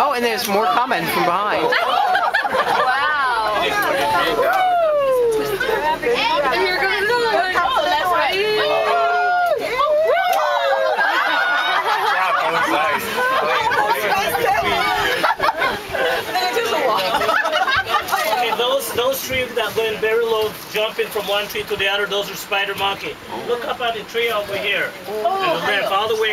Oh, and there's more coming from behind. Wow. And here goes another one. Okay, those those trees that going very low, jumping from one tree to the other, those are spider monkey. Look up at the tree over here. Oh, and the left, all the way